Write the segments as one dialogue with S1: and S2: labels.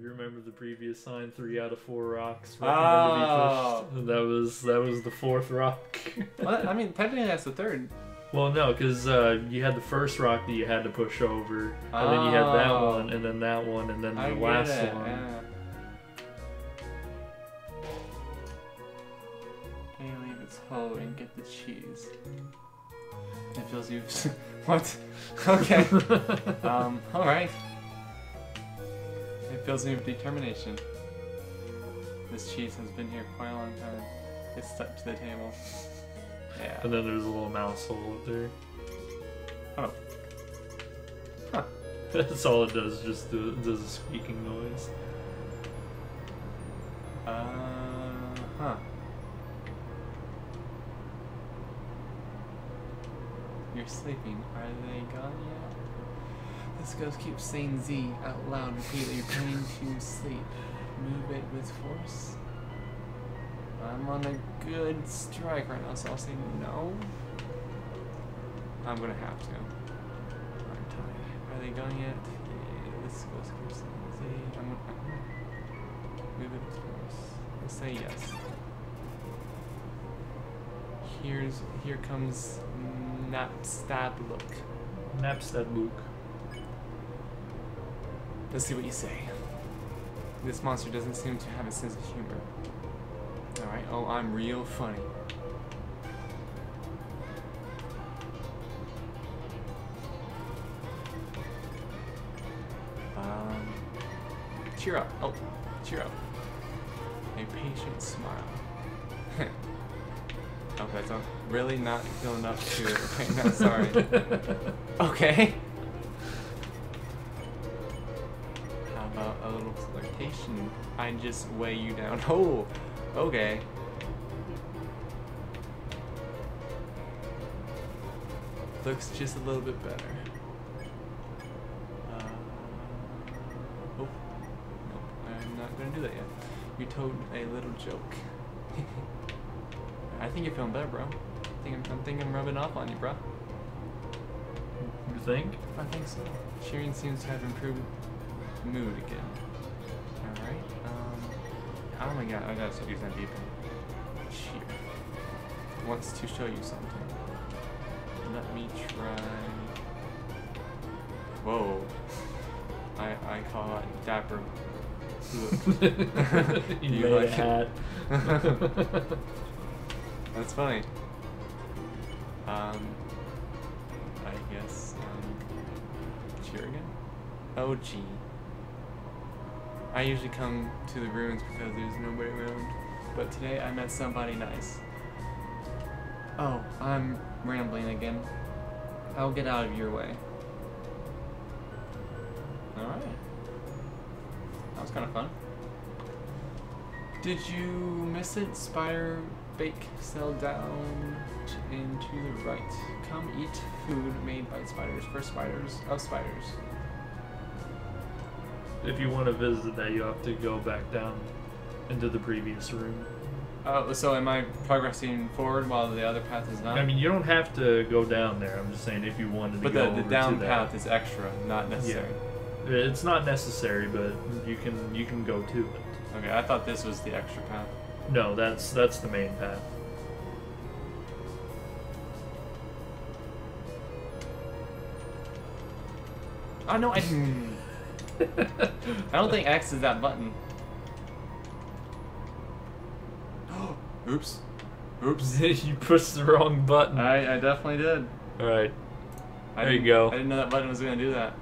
S1: you remember the previous sign, three out of four rocks
S2: Oh.
S1: recommended be pushed. That was that was the fourth rock.
S2: Well, I mean, technically that's the third.
S1: well, no, because uh, you had the first rock that you had to push over, and then you had that
S2: Oh.
S1: one, and then that one, and then the
S2: get
S1: last
S2: it.
S1: one.
S2: Yeah. Leave its hoe and get the cheese. It feels you. what? Okay. um. All right. It fills me with determination. This cheese has been here quite a long time. It's stuck to the table. Yeah.
S1: And then there's a little mouse hole up there.
S2: Oh. Huh.
S1: That's all it does, just do, does a squeaking noise.
S2: Uh huh. You're sleeping. Are they gone yet? This ghost keeps saying Z out loud repeatedly, trying to sleep. Move it with force. I'm on a good strike right now, so I'll say no. I'm gonna have to. Are they gone yet? Yeah, this ghost keeps saying Z. I'm gonna. Move it with force. We'll say yes. Here's here comes Nap Stab Look.
S1: Napstead Luke.
S2: Let's see what you say. This monster doesn't seem to have a sense of humor. Alright, oh, I'm real funny. Um, cheer up. Oh, cheer up. A patient smile. okay, so I'm really not feeling up to it right now, sorry. Okay. Flirtation? I just weigh you down. Oh, okay. Looks just a little bit better. Uh, oh, nope, I'm not gonna do that yet. You told a little joke. I think you're feeling better, bro. I think I'm, I'm thinking I'm rubbing off on you, bro.
S1: You think?
S2: I think so. Shearing seems to have improved mood again. My god, I gotta using that deep in. Wants to show you something. Let me try... Whoa. I, I call it dapper
S1: you
S2: You like
S1: hat.
S2: That's funny. Um, I guess, um, cheer again? Oh, gee. I usually come to the ruins because there's nobody around, but today I met somebody nice. Oh, I'm rambling again. I'll get out of your way. Alright. That was kind of fun. Did you miss it? Spider bake cell down and to the right. Come eat food made by spiders for spiders of spiders.
S1: If you want to visit that, you have to go back down into the previous room.
S2: Oh, so am I progressing forward while the other path is not?
S1: I mean, you don't have to go down there. I'm just saying if you wanted to
S2: but
S1: go
S2: the,
S1: over
S2: the down
S1: to that.
S2: path is extra, not necessary. Yeah.
S1: It's not necessary, but you can you can go to it.
S2: Okay, I thought this was the extra path.
S1: No, that's that's the main path.
S2: Oh no, I. I don't think X is that button. Oops. Oops.
S1: you pushed the wrong button.
S2: I, I definitely did.
S1: All right. There you go.
S2: I didn't know that button was gonna do that.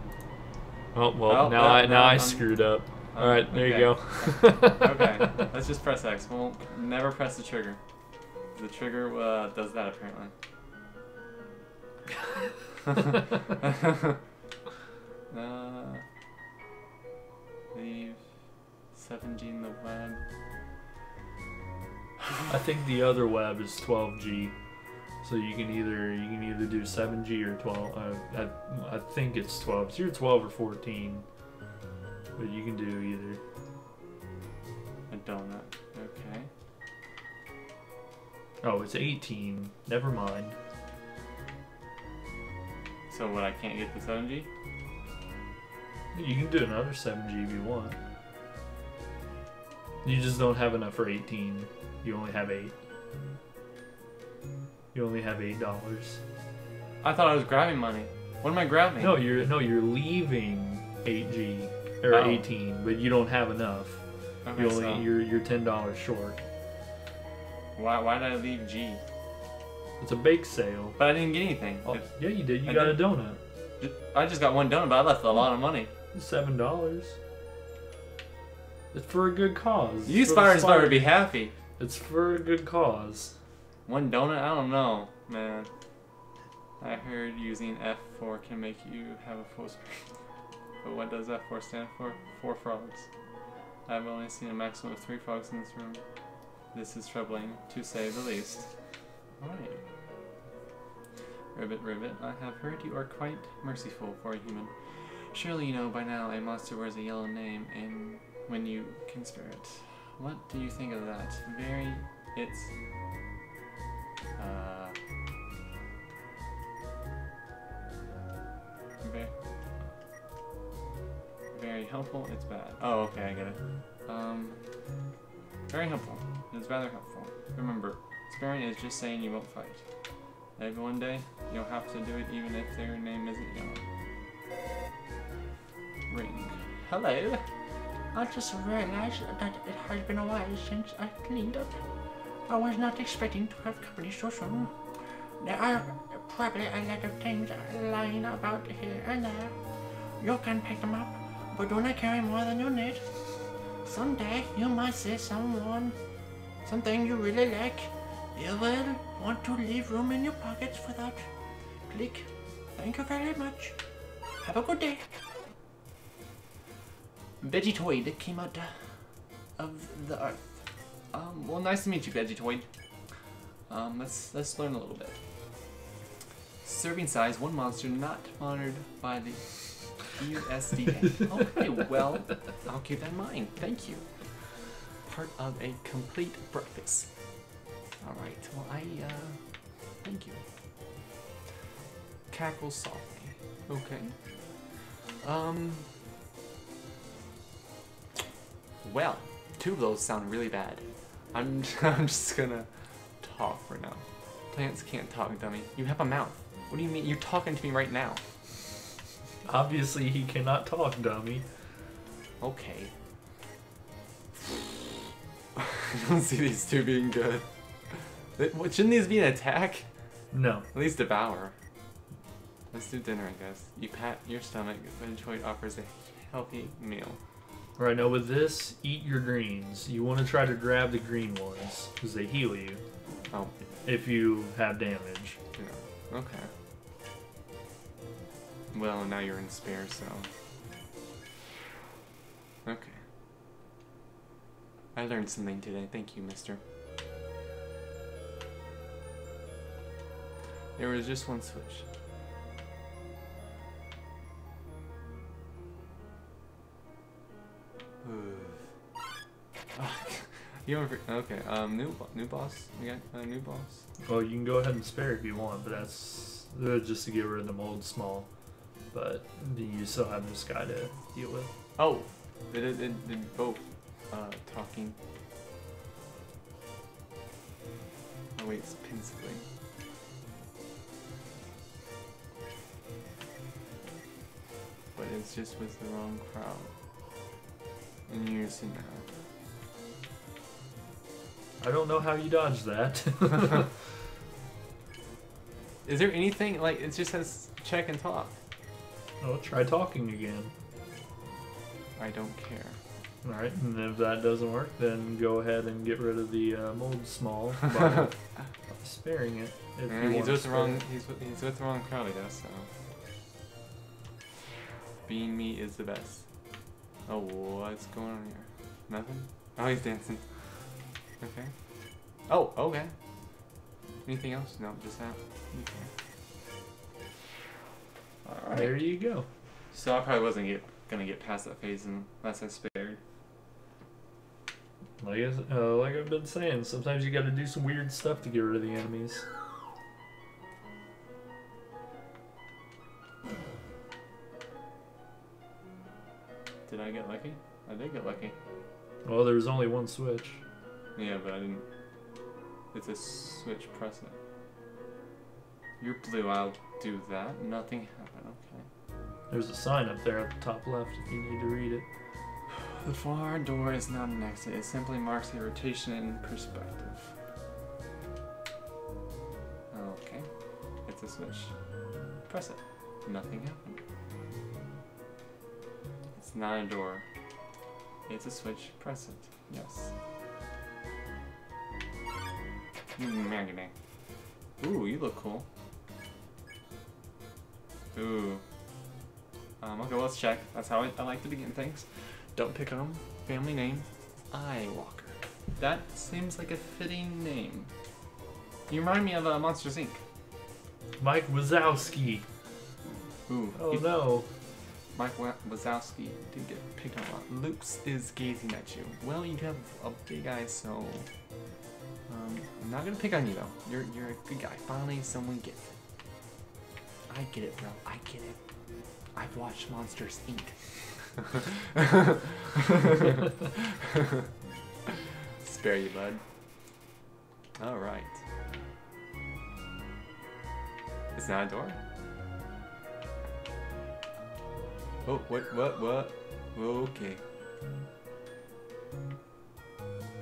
S1: Oh well,
S2: Oh,
S1: now
S2: uh,
S1: I now
S2: now
S1: I
S2: I'm-
S1: screwed up.
S2: um,
S1: All right, there you go.
S2: okay, let's just press X. We'll never press the trigger. The trigger uh, does that apparently. uh, leave 7G in the web.
S1: I think the other web is 12G, so you can either you can either do 7G or 12. Uh, I I think it's 12. It's either 12 or 14, but you can do either.
S2: A donut. Okay.
S1: Oh, it's 18. Never mind.
S2: So what? I can't get the 7G?
S1: You can do another 7G if you want. You just don't have enough for 18. You only have 8. You only have $8.
S2: I thought I was grabbing money. What am I grabbing?
S1: No, you're no, you're leaving 8G or
S2: Oh.
S1: 18, but you don't have enough.
S2: Okay,
S1: You only
S2: so
S1: you're you're $10 short.
S2: why, why did I leave G?
S1: It's a bake sale.
S2: But I didn't get anything.
S1: Oh, yeah, you did. You
S2: I
S1: got
S2: did.
S1: a donut.
S2: I just got one donut, but I left a lot of money.
S1: Seven dollars. It's for a good cause.
S2: You
S1: It's for the
S2: Spire Spire would be happy.
S1: It's for a good cause.
S2: One donut? I don't know, man. I heard using F4 can make you have a full screen. But what does F4 stand for? Four frogs. I've only seen a maximum of three frogs in this room. This is troubling, to say the least. Alright. Ribbit, Ribbit, I have heard you are quite merciful for a human. Surely you know by now a monster wears a yellow name and when you can spare it. What do you think of that? Very. It's. Uh. Very. Very helpful. It's bad. Oh, okay, I get it. Um. Very helpful. It's rather helpful. Remember, sparing is just saying you won't fight. Maybe one day you'll have to do it even if their name isn't yellow. Ring. Hello.
S3: I just realized that it has been a while since I cleaned up. I was not expecting to have company so soon. There are probably a lot of things lying about here and there. You can pick them up, but do not carry more than you need. Someday you might see someone, something you really like. You will want to leave room in your pockets for that. Click. Thank you very much. Have a good day. Vegetoid came out uh, of the earth.
S2: Um, well, nice to meet you, Vegetoid. Um, let's let's learn a little bit. Serving size: one monster not monitored by the USDA. okay, well, I'll keep that in mind. Thank you. Part of a complete breakfast. All right. Well, I uh, thank you. Cackle softly. Okay. Um. Well, two of those sound really bad. I'm I'm just gonna talk for now. Plants can't talk, dummy. You have a mouth. What do you mean? You're talking to me right now.
S1: Obviously, he cannot talk, dummy.
S2: Okay. I don't see these two being good. What- Shouldn't these be an attack?
S1: No.
S2: At least devour. Let's do dinner, I guess. You pat your stomach. Vegetoid offers a healthy meal.
S1: Right now, with this, eat your greens. You want to try to grab the green ones because they heal you
S2: Oh,
S1: if you have damage.
S2: yeah. Okay. Well, now you're in spare, so. Okay. I learned something today. Thank you, mister. There was just one switch. you ever, okay, um, new new boss. We got a new boss.
S1: Well, you can go ahead and spare if you want, but that's uh, just to get rid of the Moldsmal. But you still have this guy to deal with.
S2: Oh, they did, did both uh, talking. Oh wait, it's pensively. But it's just with the wrong crowd. In unison now.
S1: I don't know how you dodged that.
S2: Is there anything like it just says check and talk?
S1: well, try talking again.
S2: I don't care.
S1: Alright, and if that doesn't work, then go ahead and get rid of the uh, Moldsmal by sparing it. If you
S2: he's with the wrong. He's with, he's with the wrong crowd, I guess. So. Being me is the best. Oh, what's going on here? Nothing. Oh, he's dancing. Okay. Oh, okay. Anything else? No, just that. Okay. All right.
S1: There you go.
S2: So I probably wasn't get, gonna get past that phase unless I spared.
S1: Like, I uh, like I've been saying, sometimes you got to do some weird stuff to get rid of the enemies.
S2: Did I get lucky? I did get lucky.
S1: Well, there's only one switch.
S2: Yeah, but I didn't. It's a switch. Press it. You're blue. I'll do that. Nothing happened. Okay.
S1: There's a sign up there at the top left if you need to read it.
S2: The far door is not an exit. It simply marks a rotation in perspective. Okay. It's a switch. Press it. Nothing happened. It's not a door. It's a switch. Press it. Yes. Mm, Magnet. Ooh, you look cool. Ooh. Um, okay, well, let's check. That's how I, I like to begin things. Don't pick on. Family name, I Walker. That seems like a fitting name. You remind me of uh, Monsters Inc.
S1: Mike Wazowski.
S2: Ooh,
S1: Oh
S2: he-
S1: no.
S2: Mike Wa- Wazowski did get picked on a lot. Loox is gazing at you. Well, you have a big eye, so um, I'm not gonna pick on you though. You're you're a good guy. Finally, someone gets it. I get it, bro. I get it. I've watched Monsters Inc. Spare you, bud. All right. It's not a door. Oh, what, what, what? Okay.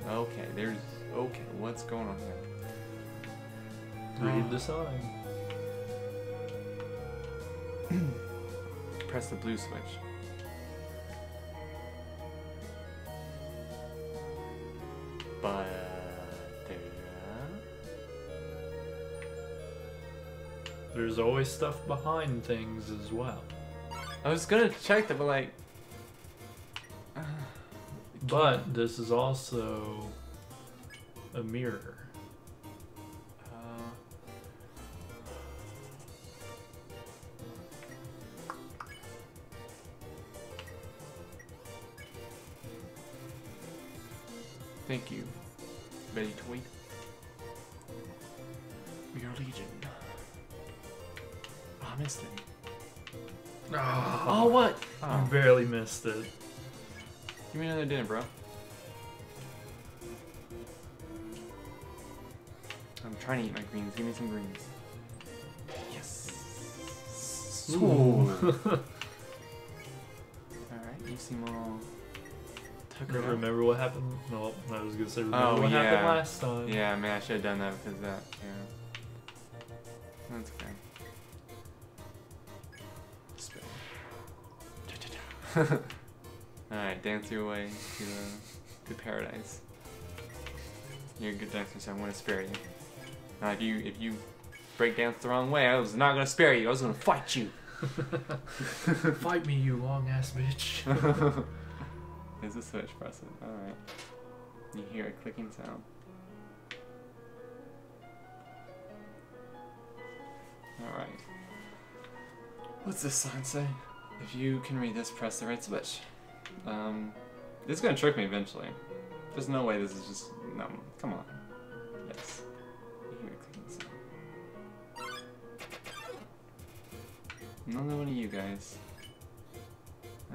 S2: Okay, there's. Okay, what's going on here?
S1: Read ah. the sign.
S2: Press the blue switch. But.
S1: There's always stuff behind things as well.
S2: I was gonna check that, but like.
S1: But this is also a mirror.
S2: Uh, thank you, trying to eat my greens. Give me some greens. Yes.
S1: Ooh.
S2: Alright, you seem all tuckered out.
S1: remember what happened? No, I was gonna say remember
S2: Oh,
S1: what
S2: yeah.
S1: happened last time.
S2: Yeah, man, I should have done that because of that. Yeah. That's okay. Spin. Alright, dance your way to, uh, to paradise. You're a good dancer, so I'm gonna spare you. Now, if you if you break dance the wrong way, I was not gonna spare you. I was gonna fight you.
S1: Fight me, you long ass bitch.
S2: There's a switch, press it. Alright. You hear a clicking sound. Alright. What's this sign say? If you can read this, press the right switch. Um, this is gonna trick me eventually. There's no way this is just. No, come on. Another one of you guys.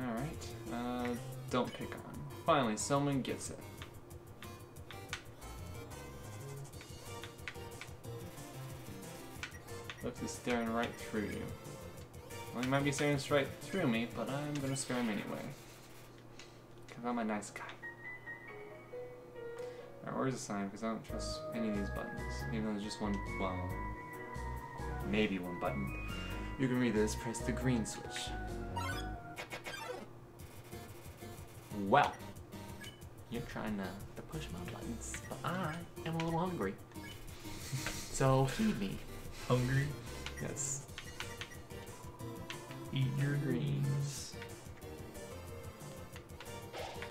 S2: Alright. Uh, don't pick on. Finally, someone gets it. Loox is staring right through you. Well, he might be staring straight through me, but I'm gonna scare him anyway. Because I'm a nice guy. Alright, where's the sign? Because I don't trust any of these buttons. Even though there's just one, well, maybe one button. You can read this, press the green switch. Well, you're trying to, to push my buttons, but I am a little hungry. so feed me.
S1: Hungry?
S2: Yes.
S1: Eat your greens.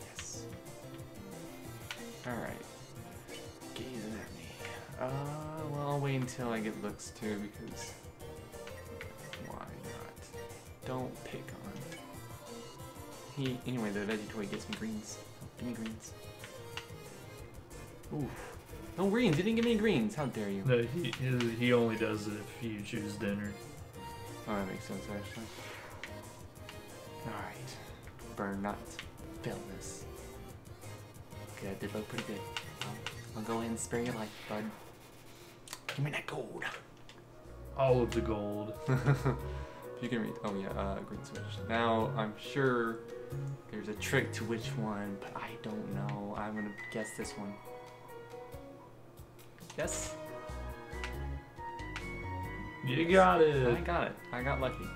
S2: Yes. Alright. Gazing at me. Uh, well, I'll wait until I get Loox too, because. Don't pick on. He. Anyway, the Vegetoid gets me greens. Give me greens. Oof. No greens! You didn't give me greens! How dare you?
S1: No, he, he- he only does it if you choose dinner.
S2: Oh, that makes sense, actually. Alright. burn, not this. Okay, that did look pretty good. I'll, I'll go ahead and spare your life, bud. Give me that gold.
S1: All of the gold.
S2: if you can read. Oh yeah, uh, green switch. Now I'm sure there's a trick to which one, but I don't know. I'm gonna guess this one. Yes,
S1: You got it.
S2: I got it. I got lucky.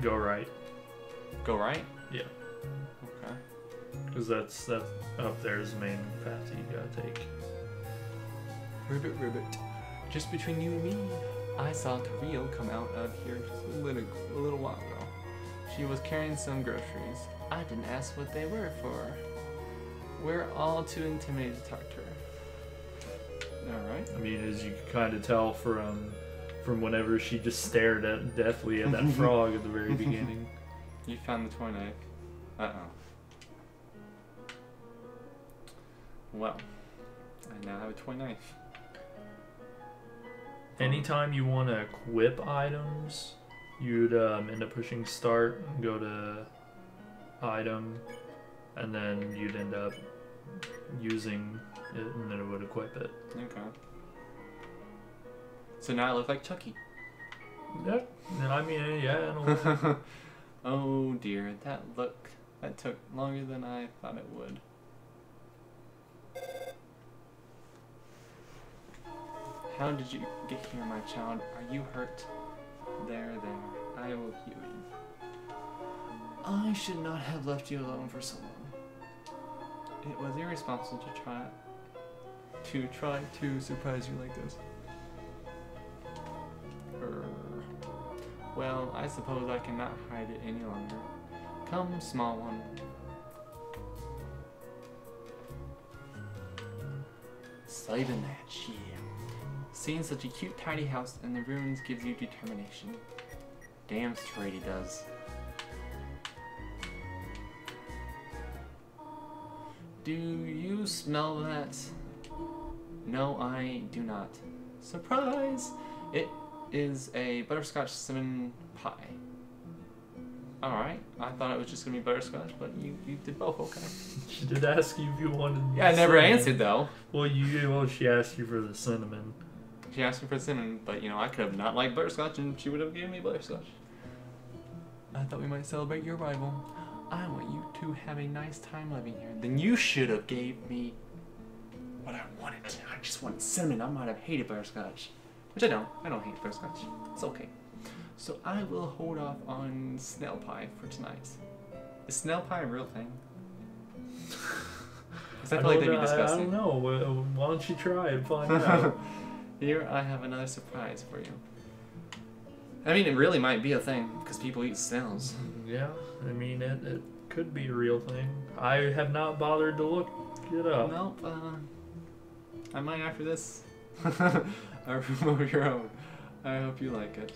S1: Go right.
S2: Go right.
S1: Yeah.
S2: Okay.
S1: Because that's that's up there is the main path that you gotta take.
S2: Ribbit, ribbit. Just between you and me, I saw Toriel come out of here just a little, a little while ago. She was carrying some groceries. I didn't ask what they were for. We're all too intimidated to talk to her. Alright.
S1: I mean, as you can kind of tell from from whenever she just stared at deathly at that frog at the very beginning.
S2: You found the toy knife. Uh oh. Well, I now have a toy knife.
S1: Anytime you want to equip items, you'd um, end up pushing start, go to item, and then you'd end up using it, and then it would equip it.
S2: Okay. So now I look like Chucky.
S1: Yep. And I mean, yeah,
S2: oh dear, that look that took longer than I thought it would. How did you get here, my child? Are you hurt? There, there. I will heal you. I should not have left you alone for so long. It was irresponsible to try to try to surprise you like this. Well, I suppose I cannot hide it any longer. Come, small one. Cybermatch, yeah. Seeing such a cute, tidy house in the ruins gives you determination. Damn straight he does. Do you smell that? No, I do not. Surprise! It is a butterscotch cinnamon pie. Alright, I thought it was just gonna be butterscotch, but you, you did both, okay.
S1: she did ask you if you wanted.
S2: Yeah, I never
S1: cinnamon.
S2: answered though.
S1: Well, you well, she asked you for the cinnamon.
S2: She asked me for cinnamon, but you know, I could have not liked butterscotch and she would have given me butterscotch. I thought we might celebrate your arrival. I want you to have a nice time living here. Then you should have gave me what I wanted. I just wanted cinnamon. I might have hated butterscotch. Which I don't. I don't hate butterscotch. It's okay. So I will hold off on snail pie for tonight. Is snail pie a real thing? 'Cause I feel like
S1: don't
S2: that'd be
S1: know- I- I don't know. Why don't you try and find out?
S2: Here I have another surprise for you. I mean, it really might be a thing because people eat snails.
S1: yeah, I mean it, it could be a real thing. I have not bothered to look it up.
S2: Nope. Uh, I might after this. a room of your own. I hope you like it.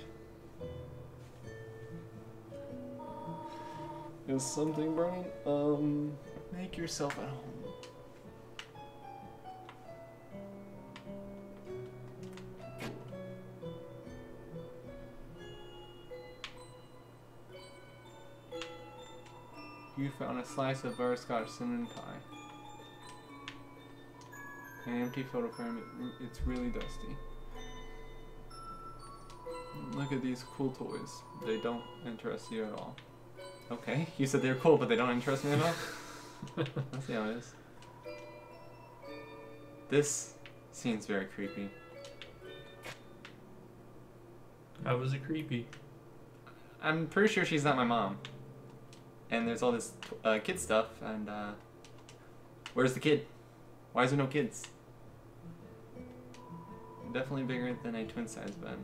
S2: Is something burning? Um, make yourself at home. You found a slice of butterscotch cinnamon pie. An empty photo frame. It, it's really dusty. Look at these cool toys. They don't interest you at all. Okay, you said they're cool, but they don't interest me at all. Let's see how it is. This seems very creepy.
S1: How was it creepy?
S2: I'm pretty sure she's not my mom. And there's all this uh, kid stuff, and uh, where's the kid? Why is there no kids? Definitely bigger than a twin size bed.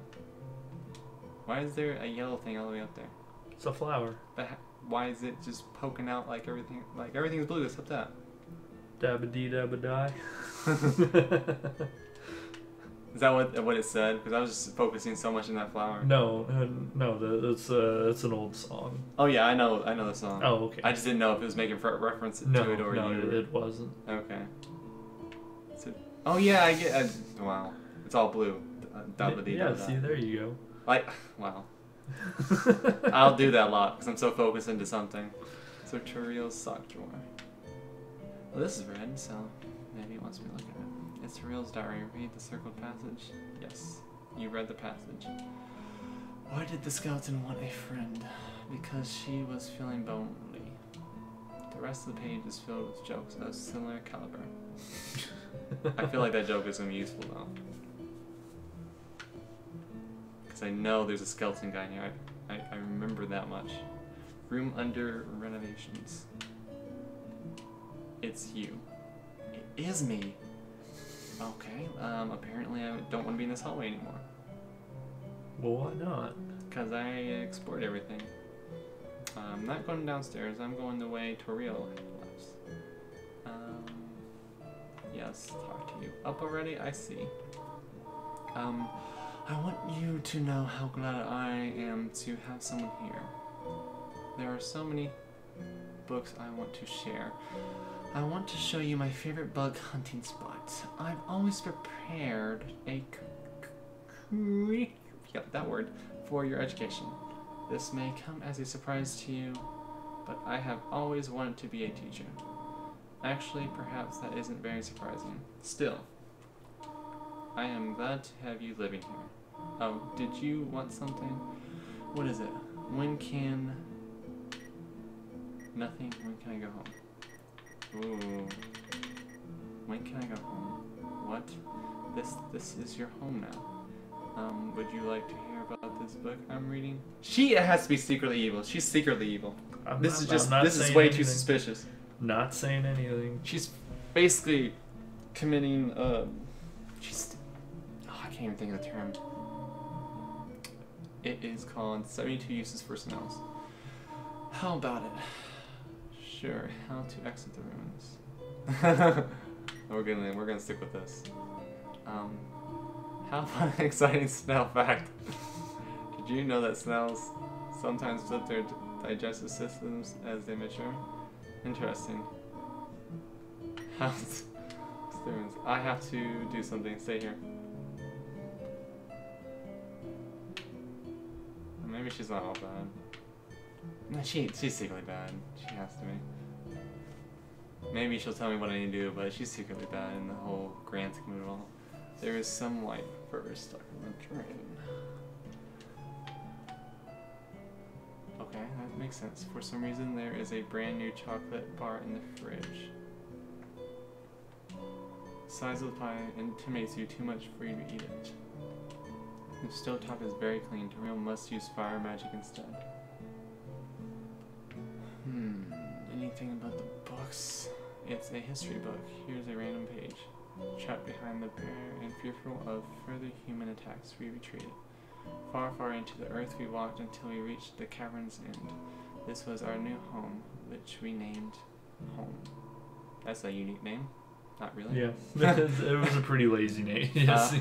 S2: Why is there a yellow thing all the way up there?
S1: It's a flower.
S2: But why is it just poking out like everything? Like everything's blue except that.
S1: Dabba dee dabba die.
S2: Is that what what it said? Because I was just focusing so much on that flower.
S1: no, uh, no, that- that's uh, that's an old song.
S2: Oh yeah, I know, I know the song.
S1: Oh, okay.
S2: I just didn't know if it was making for reference
S1: no,
S2: to it or
S1: no,
S2: you.
S1: it, it wasn't.
S2: Okay. So, oh yeah, I get. Uh, wow, it's all blue. Uh,
S1: yeah, see, there you go.
S2: Like, wow. I'll do that a lot because I'm so focused into something. So Toriel's sock drawer. Well, this is red, so maybe it wants me to look Toriel's diary. Read the circled passage. Yes, you read the passage. Why did the skeleton want a friend? Because she was feeling lonely. The rest of the page is filled with jokes of similar caliber. I feel like that joke is gonna be useful though. Because I know there's a skeleton guy in here. I, I, I remember that much. Room under renovations. It's you. It is me. Okay, um, apparently I don't want to be in this hallway anymore.
S1: well, why not?
S2: Because I explored everything. I'm not going downstairs, I'm going the way Toriel lives. Um, yes, talk to you. Up already? I see. Um, I want you to know how glad I am to have someone here. There are so many books I want to share. I want to show you my favorite bug hunting spot. I've always prepared a yep, that word for your education. This may come as a surprise to you, but I have always wanted to be a teacher. Actually, perhaps that isn't very surprising. Still, I am glad to have you living here. Oh, did you want something? What is it? When can. Nothing? When can I go home? Ooh. When can I go home? What? This this is your home now. Um, would you like to hear about this book I'm reading? She has to be secretly evil. She's secretly evil.
S1: I'm
S2: This
S1: not-
S2: is just this is way too suspicious.
S1: Not saying anything.
S2: She's basically committing um she's oh, I can't even think of the term. It is called 72 uses for smells. How about it? Sure, how to exit the ruins. we're gonna we're gonna stick with this. Um how about an exciting smell fact? Did you know that snails sometimes flip their digestive systems as they mature? Interesting. How's Stevens? I have to do something. Stay here. Maybe she's not all bad. She she's secretly bad. She has to be. Maybe she'll tell me what I need to do, but she's secretly bad in the whole grand scheme of all. There is some fur stuck in the drain. Okay, that makes sense. For some reason, there is a brand new chocolate bar in the fridge. Size of the pie intimidates you too much for you to eat it. The stovetop is very clean. Toriel must use fire magic instead. Anything about the books? It's a history book. Here's a random page. Trapped behind the bear and fearful of further human attacks, we retreated. Far, far into the earth we walked until we reached the cavern's end. This was our new home, which we named Home. That's a unique name. Not really.
S1: Yeah, it was a pretty lazy name. Yes.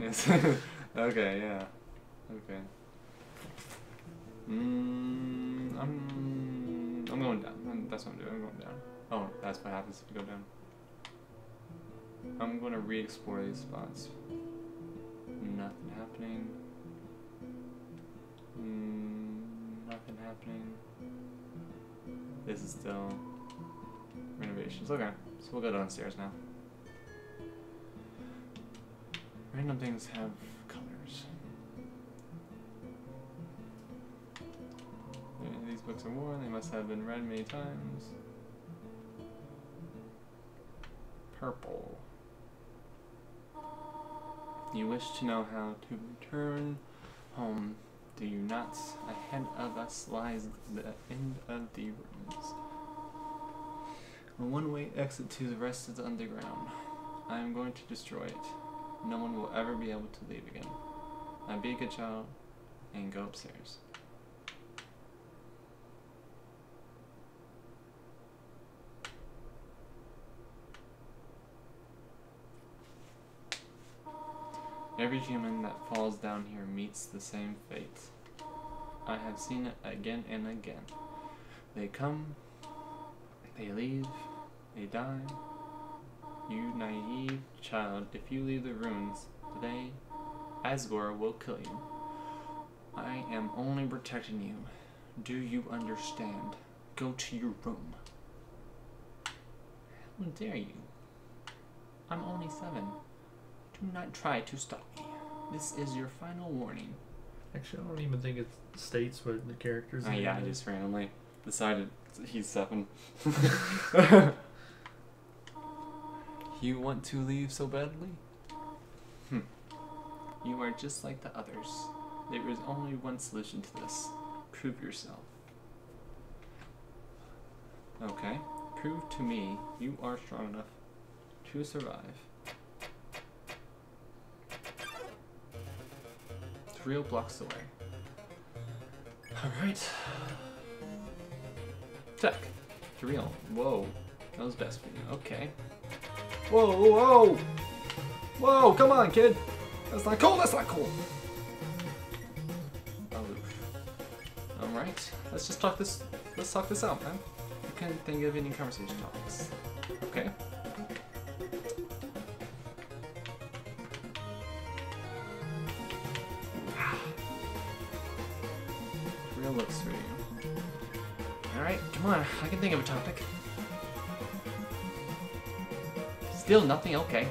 S2: Yes. okay, yeah. Okay. Mm, I'm, I'm going down. That's what I'm doing. I'm going down. Oh, that's what happens if you go down. I'm going to re-explore these spots. Nothing happening. Mm, nothing happening. This is still renovations. Okay, so we'll go downstairs now. Random things have books are worn, they must have been read many times. Purple. You wish to know how to return home, do you not? Ahead of us lies the end of the ruins. A one-way exit to the rest of the underground. I am going to destroy it. No one will ever be able to leave again. Now be a good child and go upstairs. Every human that falls down here meets the same fate. I have seen it again and again. They come, they leave, they die. You naive child, if you leave the ruins today, Asgore will kill you. I am only protecting you. Do you understand? Go to your room. How dare you? I'm only seven. Do not try to stop me. This is your final warning.
S1: Actually, I don't even think it states what the character's
S2: Ah,
S1: name
S2: yeah, I just randomly decided he's seven. you want to leave so badly? Hmm. You are just like the others. There is only one solution to this. Prove yourself. Okay. Prove to me you are strong enough to survive. Three blocks away. Alright. Tech. Three Whoa. That was best for you. Okay. Whoa, whoa! Whoa, come on, kid! That's not cool, that's not cool! Alright. Let's just talk this let's talk this out, man. You can't think of any conversation topics. Think of a topic. Still nothing, okay.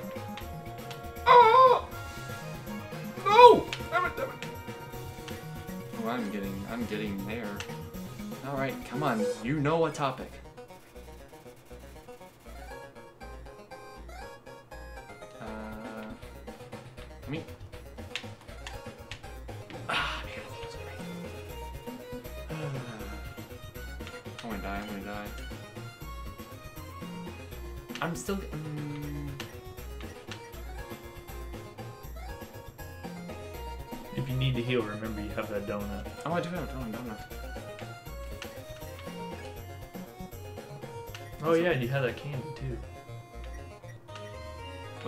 S2: Oh! No! Damn it, damn it. Oh, I'm getting, I'm getting there. Alright, come on, you know a topic.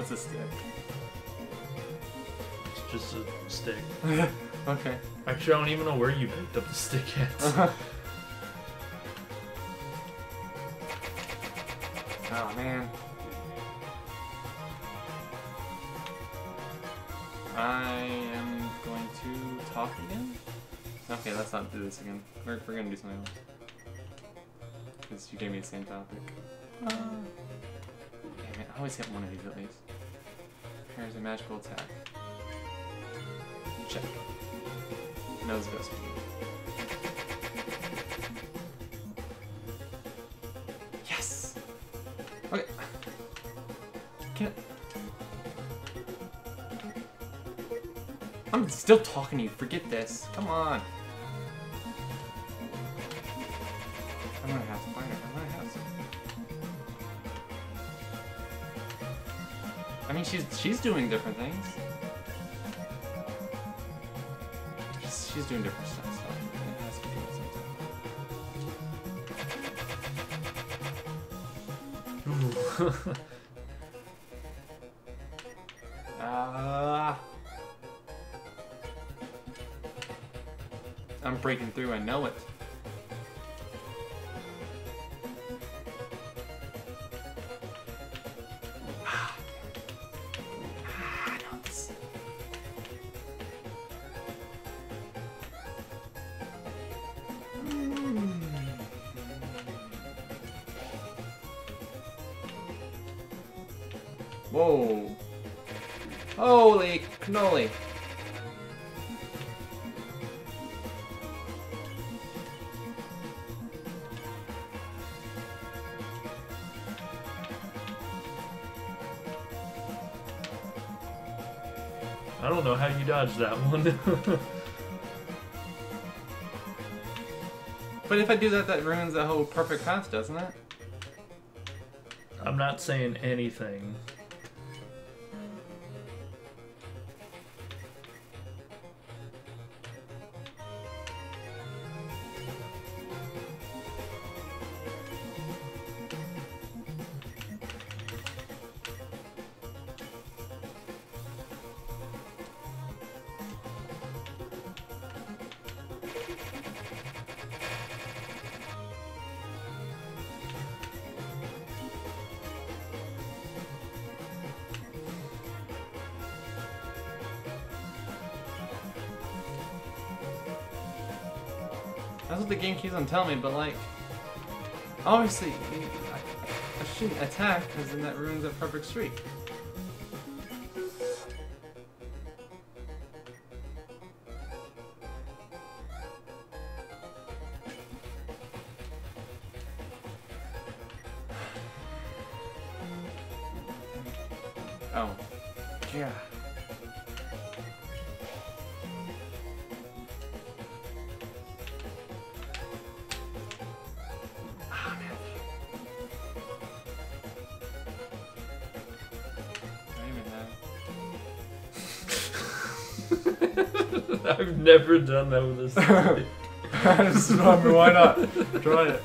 S2: What's a stick?
S1: It's just a stick.
S2: okay.
S1: Actually, I don't even know where you picked up the stick at.
S2: oh man. I am going to talk again. Okay, let's not do this again. We're, we're gonna do something else. Because you gave me the same topic. Uh, damn it, I always get one of these at least. Here's a magical attack. Check. Nose best. Yes! Okay. Can I'm still talking to you. Forget this. Come on. I'm gonna have to find her. Mean, she's she's doing different things. She's, she's doing different stuff. So it has to do with something.
S1: Ooh.
S2: Ah. I'm breaking through. I know it.
S1: Dodged that one.
S2: But if I do that, that ruins the whole perfect path, doesn't it?
S1: I'm not saying anything.
S2: That's what the game keeps on telling me, but like, obviously, I, I shouldn't attack because then that ruins that perfect streak.
S1: Never done that with this.
S2: Just, I mean, why not? Try it.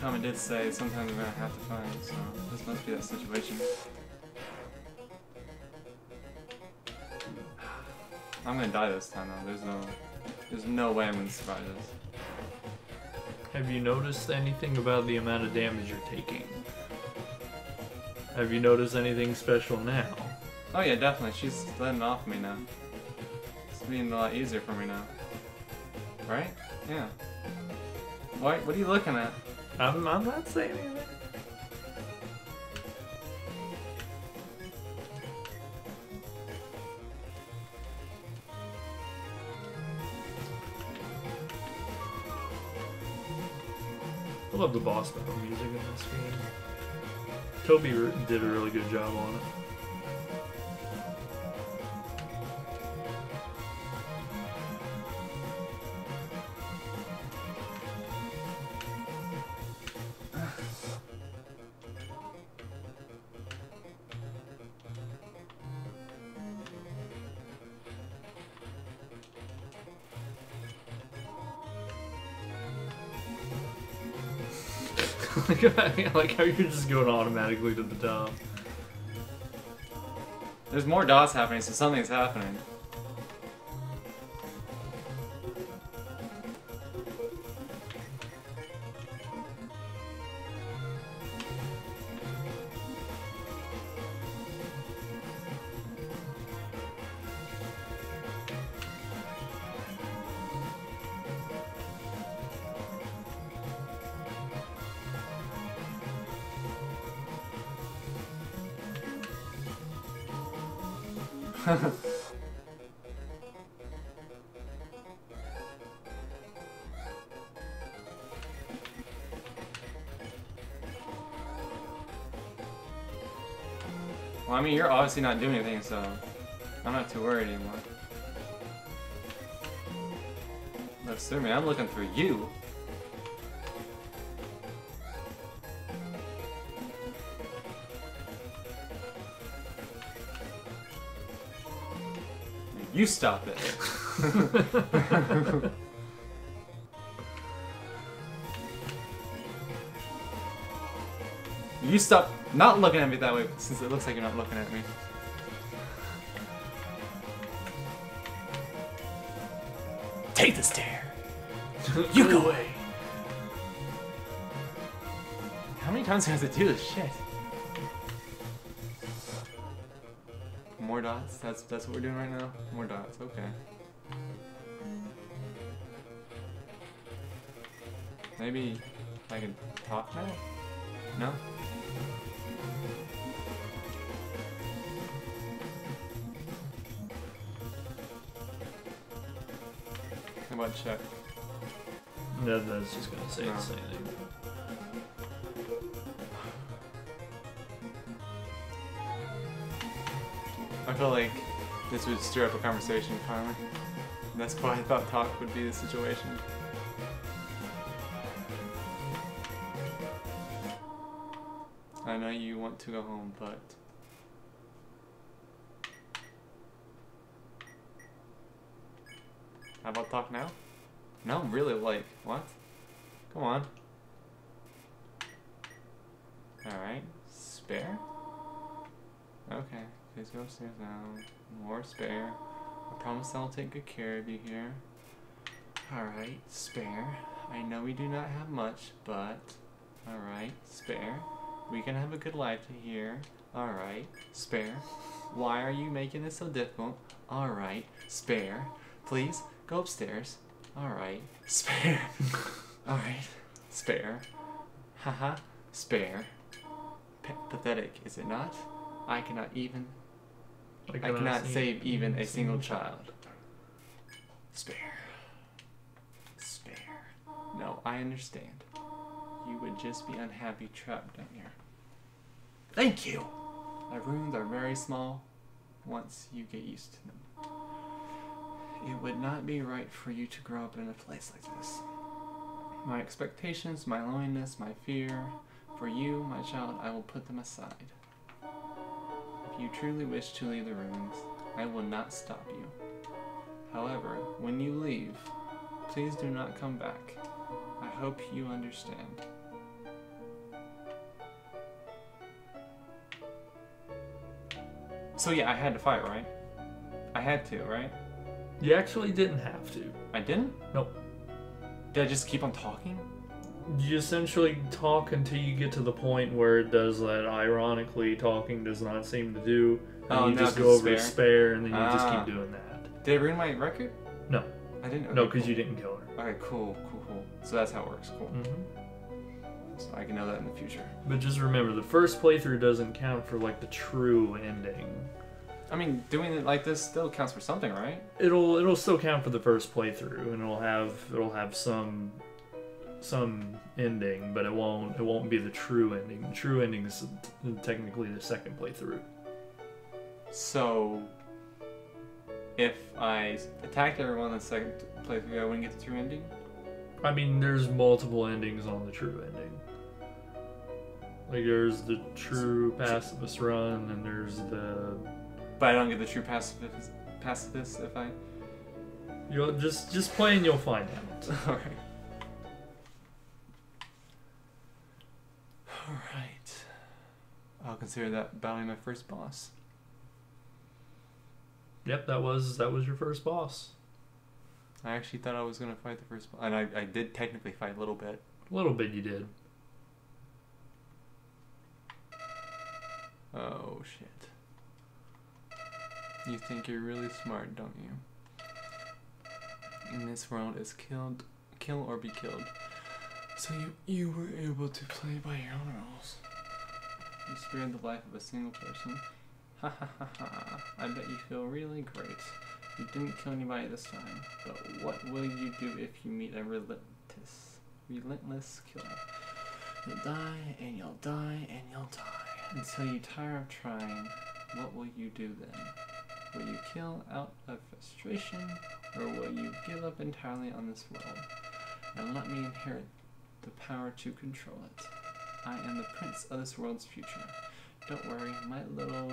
S2: Comment did say sometimes we're gonna have to fight, so this must be that situation. I'm gonna die this time though. There's no, there's no way I'm gonna survive this.
S1: Have you noticed anything about the amount of damage you're taking? Have you noticed anything special now?
S2: Oh yeah, definitely. She's letting off me now. It's being a lot easier for me now. Right? Yeah. Why? What are you looking at?
S1: I'm, I'm not saying anything. I love the boss battle music in this game. Toby did a really good job on it. Like, how you're just going automatically to the top.
S2: There's more dots happening, so something's happening. Well, I mean, you're obviously not doing anything, so I'm not too worried anymore. That's through me. I'm looking for you. You stop it. you stop not looking at me that way since it looks like you're not looking at me. Take the dare. You go away. How many times do I have to do this shit? More dots? That's that's what we're doing right now? More dots, okay. Maybe I can talk now? No? Check?
S1: No, that's just gonna say
S2: No.
S1: the same thing.
S2: I feel like this would stir up a conversation finally. And that's why I thought talk would be the situation. I know you want to go home, but how about talk now? No, really, like what? Come on. All right, spare. Okay, please go upstairs now. More spare. I promise I'll take good care of you here. Alright, spare. I know we do not have much, but. Alright, spare. We can have a good life here. Alright, spare. Why are you making this so difficult? Alright, spare. Please, go upstairs. Alright, spare. Alright, spare. Haha, spare. Pathetic, is it not? I cannot even I cannot save even a single child. Spare. Spare. No, I understand. You would just be unhappy trapped down here. Thank you! My Ruins are very small once you get used to them. It would not be right for you to grow up in a place like this. My expectations, my loneliness, my fear, for you, my child, I will put them aside. If you truly wish to leave the Ruins, I will not stop you. However, when you leave, please do not come back. I hope you understand. So yeah, I had to fight, right? I had to, right?
S1: You actually didn't have to.
S2: I didn't?
S1: Nope.
S2: Did I just keep on talking?
S1: You essentially talk until you get to the point where it does that. Ironically, talking does not seem to do. And
S2: Oh,
S1: you
S2: no,
S1: just go over to
S2: spare?
S1: spare, and then you just
S2: Ah.
S1: keep doing that.
S2: Did I ruin my record?
S1: No.
S2: I didn't.
S1: no, because
S2: cool.
S1: you didn't kill her.
S2: Okay, cool, cool, cool. So that's how it works. Cool.
S1: hmm
S2: So I can know that in the future.
S1: But just remember, the first playthrough doesn't count for like the true ending.
S2: I mean, doing it like this still counts for something, right?
S1: It'll it'll still count for the first playthrough, and it'll have it'll have some some ending, but it won't it won't be the true ending. The true ending is technically the second playthrough.
S2: So, if I attacked everyone in the second playthrough, I wouldn't get the true ending?
S1: I mean, there's multiple endings on the true ending. Like there's the true pacifist run, and there's the
S2: But I don't get the true pacifist, pacifist if I.
S1: you'll just just play and you'll find out.
S2: Alright. Alright. I'll consider that battling my first boss.
S1: Yep, that was that was your first boss.
S2: I actually thought I was gonna fight the first boss. And I, I did technically fight a little bit.
S1: A little bit you did.
S2: Oh shit. You think you're really smart, don't you? In this world is killed kill or be killed. So you you were able to play by your own rules. You spared the life of a single person. Ha ha ha ha. I bet you feel really great. You didn't kill anybody this time, but what will you do if you meet a relentless relentless killer? You'll die and you'll die and you'll die until you tire of trying. What will you do then? Will you kill out of frustration, or will you give up entirely on this world and let me inherit the power to control it? I am the prince of this world's future. Don't worry, my little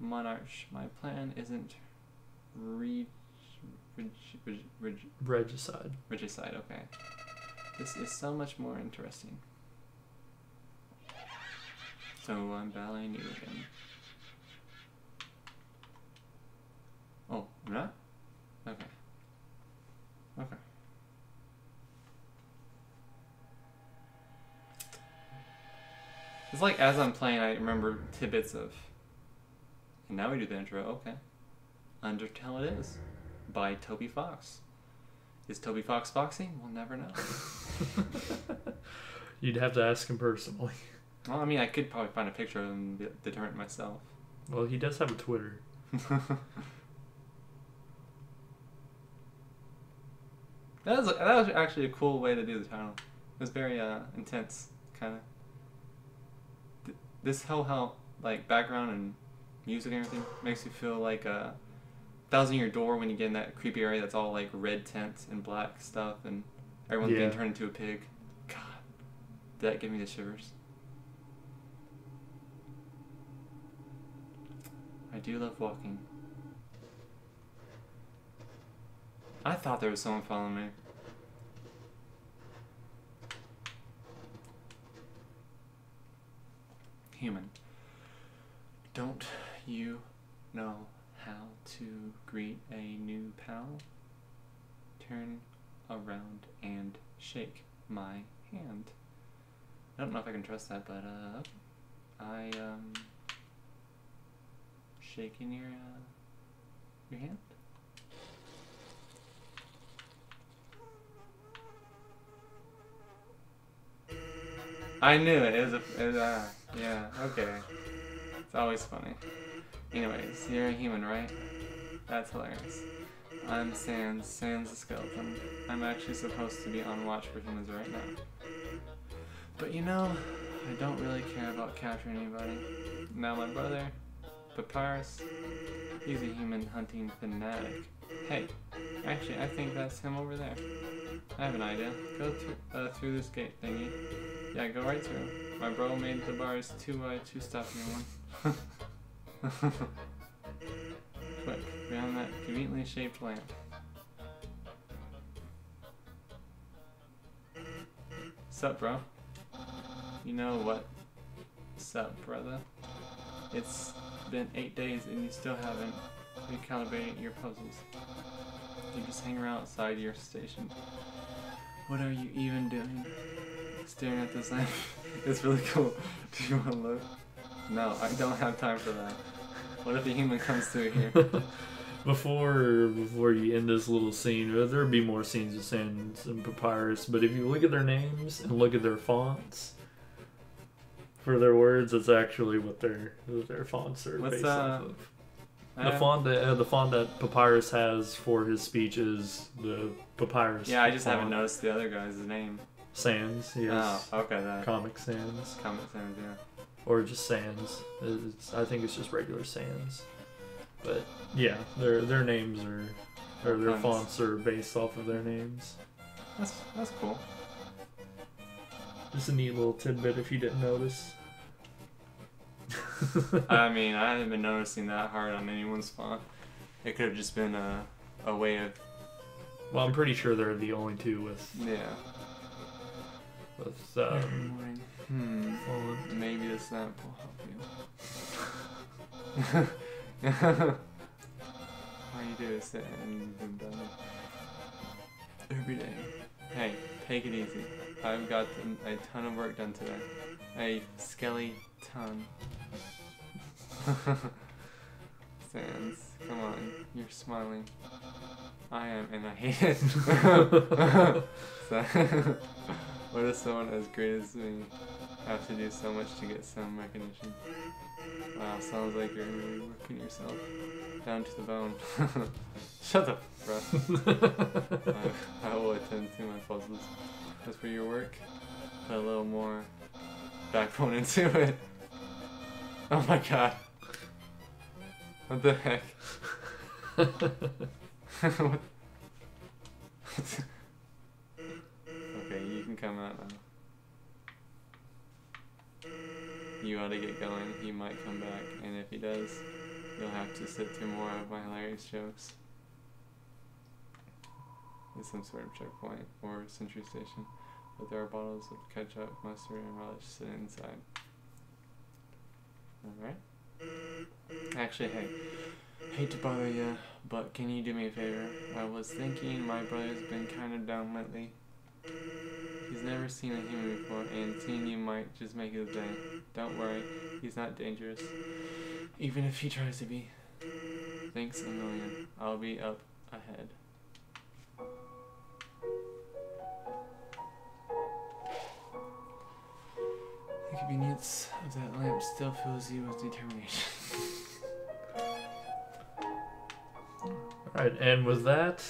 S2: monarch. My plan isn't re- reg- reg- reg-
S1: Regicide.
S2: regicide. Okay, this is so much more interesting. So I'm battling you again. Oh, not? Okay. Okay. It's like as I'm playing, I remember tidbits of. And now we do the intro. Okay. Undertale it is, by Toby Fox. Is Toby Fox boxing? We'll never know.
S1: You'd have to ask him personally.
S2: well, I mean, I could probably find a picture of him and de- determine it myself.
S1: Well, he does have a Twitter.
S2: That was that was actually a cool way to do the title. It was very uh, intense, kind of. Th- this whole how like background and music and everything makes you feel like a Thousand Year Door when you get in that creepy area that's all like red tents and black stuff and everyone's being
S1: Yeah.
S2: turned into a pig. God, did that give me the shivers. I do love walking. I thought there was someone following me. Human. Don't you know how to greet a new pal? Turn around and shake my hand. I don't know if I can trust that, but uh, I um, shaking your uh, your hand. I knew it. It was a. It uh, yeah. Okay. It's always funny. Anyways, you're a human, right? That's hilarious. I'm Sans. Sans the skeleton. I'm actually supposed to be on watch for humans right now. But you know, I don't really care about capturing anybody. Now my brother, Papyrus, he's a human hunting fanatic. Hey, actually, I think that's him over there. I have an idea. Go th- uh, through this gate thingy. Yeah, go right through. My bro made the bars too wide to stop anyone. Quick, beyond that conveniently shaped lamp. Sup, bro? You know what? Sup, brother? It's been eight days and you still haven't recalibrated your puzzles. You just hang around outside your station. What are you even doing? Staring at this lamp. it's really cool. Do you want to look? No, I don't have time for that. What if a human comes through here?
S1: before before you end this little scene, uh, there'll be more scenes with Sans and Papyrus. But if you look at their names and look at their fonts for their words, it's actually what their their fonts are
S2: What's,
S1: based
S2: uh,
S1: off of. The
S2: Uh,
S1: font that uh, the font that Papyrus has for his speech is the Papyrus.
S2: Yeah, I just haven't noticed the other guy's name.
S1: Sans. Has
S2: Oh, okay, that.
S1: Comic Sans
S2: Comic Sans, yeah.
S1: or just Sans. It's, I think it's just regular Sans. But yeah, their their names are or their
S2: Fonts.
S1: fonts are based off of their names.
S2: That's that's cool.
S1: Just a neat little tidbit if you didn't notice.
S2: I mean, I haven't been noticing that hard on anyone's font. It could have just been a, a way of
S1: well, I'm pretty sure they're the only two with
S2: yeah.
S1: With um,
S2: Hmm.
S1: font.
S2: Maybe this lamp will help you. All you do is sit and boom done every day. Hey, take it easy. I've got a a ton of work done today. A skelly ton. Sans, come on, you're smiling. I am, and I hate it. so, what does someone as great as me have to do so much to get some recognition? Wow, sounds like you're really working yourself down to the bone. Shut up, bro. I, I will attend to my puzzles. As for your work, put a little more backbone into it. Oh my god. What the heck? What- you can come out now. You ought to get going. He might come back, and if he does, you'll have to sit through more of my hilarious jokes. It's some sort of checkpoint or sentry station, but there are bottles of ketchup, mustard, and relish sitting inside. Alright? Actually, hey, hate to bother you, but can you do me a favor? I was thinking my brother's been kind of down lately. Never seen a human before, and seeing you might just make his day. Don't worry, he's not dangerous. Even if he tries to be. Thanks a million. I'll be up ahead. The convenience of that lamp still fills you with determination.
S1: Alright, and with that,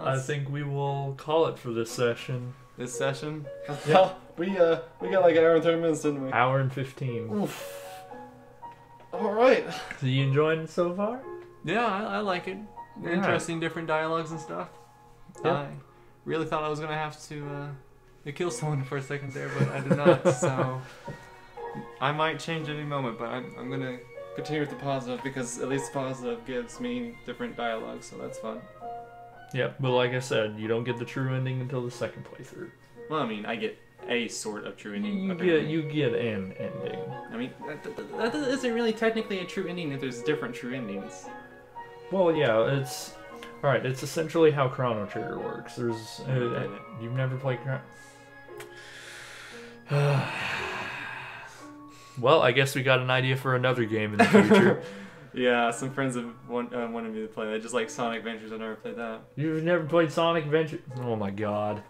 S1: I think we will call it for this session.
S2: This session.
S4: Yeah, we uh we got like an hour and thirty minutes, didn't we?
S1: Hour and 15.
S4: Oof. All right.
S1: So you enjoying it so far?
S2: Yeah, I, I like it.
S1: Alright.
S2: Interesting, different dialogues and stuff.
S1: Yeah.
S2: I really thought I was gonna have to uh, to kill someone for a second there, but I did not. so I might change any moment, but I'm, I'm gonna
S4: Continue with the positive because at least the positive gives me different dialogue, so that's fun.
S1: Yep, but like I said, you don't get the true ending until the second playthrough.
S2: Well, I mean, I get a sort of true ending.
S1: You
S2: apparently.
S1: get you get an ending.
S2: I mean, that, that, isn't really technically a true ending if there's different true endings.
S1: Well, yeah, it's all right. It's essentially how Chrono Trigger works. There's uh, you've never played Chrono. well, I guess we got an idea for another game in the future.
S4: Yeah, some friends have want, uh, wanted me to play that, just like Sonic Adventures. I've never played that.
S1: You've never played Sonic Adventure? Oh my god.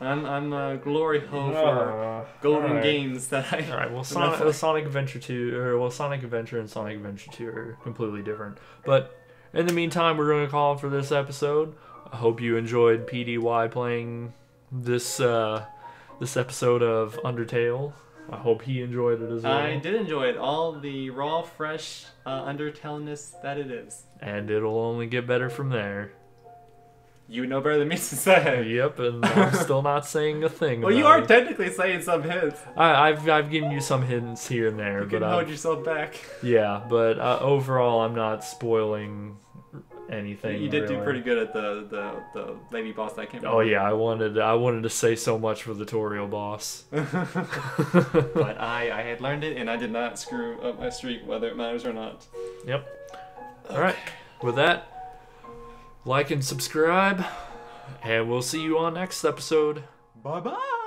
S4: I'm I'm uh, glory hole for
S1: Uh,
S4: golden
S1: alright.
S4: games that I.
S1: All right. Well, Sonic, Sonic Adventure Two, or well, Sonic Adventure and Sonic Adventure Two are completely different. But in the meantime, we're going to call it for this episode. I hope you enjoyed PDY playing this uh, this episode of Undertale. I hope he enjoyed it as well.
S4: I did enjoy it. All the raw, fresh uh, Undertale-ness that it is.
S1: And it'll only get better from there.
S4: You know better than me to say.
S1: Yep, and I'm still not saying a thing.
S4: Well, you are
S1: it.
S4: technically saying some hints.
S1: I, I've I've given you some hints here and there,
S4: You can
S1: but
S4: hold
S1: I,
S4: yourself back.
S1: yeah, but uh, overall, I'm not spoiling anything.
S4: you did do pretty good at the, the, the lady boss that came.
S1: Oh yeah, I wanted I wanted to say so much for the tutorial boss.
S4: but I, I had learned it and I did not screw up my streak, whether it matters or not.
S1: Yep. All right. With that, like and subscribe, and we'll see you on next episode.
S4: Bye bye.